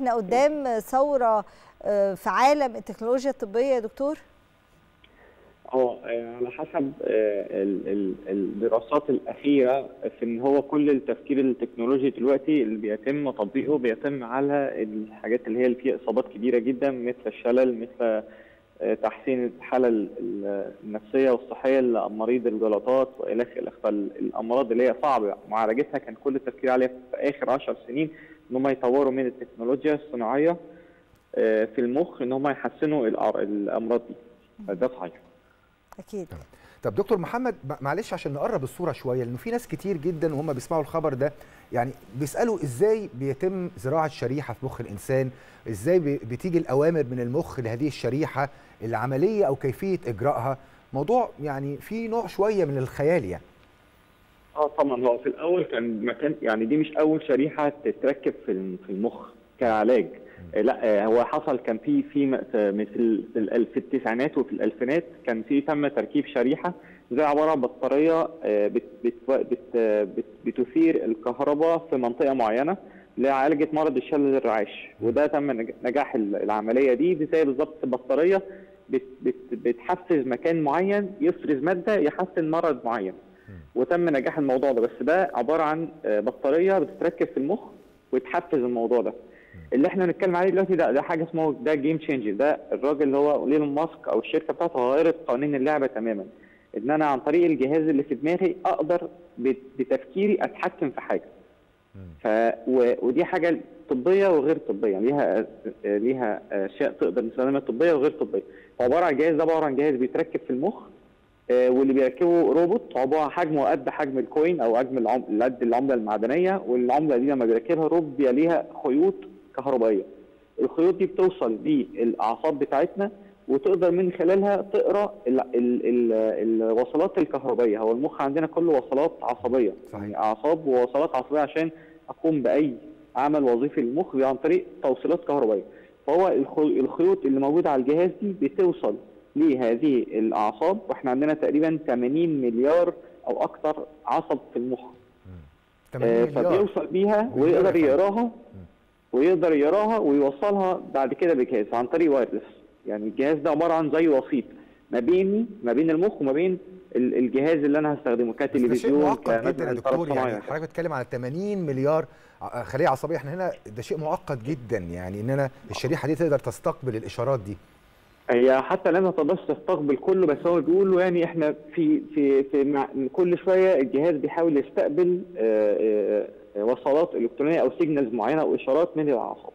إحنا قدام ثورة في عالم التكنولوجيا الطبية يا دكتور؟ آه على حسب الدراسات الأخيرة في إن هو كل التفكير التكنولوجي دلوقتي اللي بيتم تطبيقه بيتم على الحاجات اللي هي اللي فيها إصابات كبيرة جدا مثل الشلل مثل تحسين الحالة النفسية والصحية لمريض الجلطات وإلى آخره. فالامراض اللي هي صعب معالجتها كان كل التفكير عليها في آخر 10 سنين. إن هم يطوروا من التكنولوجيا الصناعية في المخ إن هم يحسنوا الأمراض دي. ده صحيح. أكيد. طب دكتور محمد معلش عشان نقرب الصورة شوية لأنه في ناس كتير جدا وهم بيسمعوا الخبر ده يعني بيسألوا إزاي بيتم زراعة شريحة في مخ الإنسان؟ إزاي بتيجي الأوامر من المخ لهذه الشريحة؟ العملية أو كيفية إجرائها؟ موضوع يعني في نوع شوية من الخيال يعني. آه طبعا. هو في الأول كان مكان يعني دي مش أول شريحة تتركب في في المخ كعلاج. لا هو حصل كان في في مثل في التسعينات وفي الألفينات كان في تم تركيب شريحة زي عبارة عن بطارية بت بت بت بت بتثير الكهرباء في منطقة معينة لعالجه مرض الشلل الرعاش. وده تم نجاح العملية دي زي بالظبط بطارية بت بت بتحفز مكان معين يفرز مادة يحسن مرض معين. وتم نجاح الموضوع ده. بس ده عبارة عن بطارية بتتركب في المخ وتحفز الموضوع ده. اللي إحنا بنتكلم عليه دلوقتي ده ده حاجة اسمه ده game changer ده الراجل اللي هو إيلون ماسك أو الشركة بتاعته غيرت قوانين اللعبة تماما. إن أنا عن طريق الجهاز اللي في دماغي أقدر بتفكيري أتحكم في حاجة. ف و... ودي حاجة طبية وغير طبية. ليها ليها اشياء تقدر نستخدمها طبية وغير طبية. فعباره عن جهاز ده عبارة عن جهاز بيتركب في المخ واللي بيركبه روبوت عبارة حجمه قد حجم ال coin أو العم... قد العملة المعدنية والعملة دي لما بيركبها روبوت بيبقى ليها خيوط كهربائية. الخيوط دي بتوصل للأعصاب بتاعتنا وتقدر من خلالها تقرأ ال ال ال الوصلات الكهربائية. هو المخ عندنا كله وصلات عصبية. صحيح. يعني أعصاب ووصلات عصبية عشان أقوم بأي عمل وظيفي للمخ عن طريق توصيلات كهربائية. فهو الخيوط اللي موجودة على الجهاز دي بتوصل لهذه الأعصاب وإحنا عندنا تقريبا 80 مليار أو أكثر عصب في المخ. 80 آه مليار. فبيوصل بيها ويقدر يقراها ويقدر يقراها ويوصلها بعد كده بجهاز عن طريق وايرلس. يعني الجهاز ده عبارة عن زي وسيط ما بيني ما بين المخ وما بين الجهاز اللي أنا هستخدمه كتلفزيون معقد جدا يا دكتور. يعني حضرتك بتتكلم على 80 مليار خلية عصبية. إحنا هنا ده شيء معقد جدا. يعني إن أنا الشريحة دي تقدر تستقبل الإشارات دي. هي حتى لم تقدرش تستقبل كله بس هو بيقولوا يعني إحنا في في في مع كل شوية الجهاز بيحاول يستقبل وصلات إلكترونية أو سيجنالز معينة أو إشارات من الأعصاب.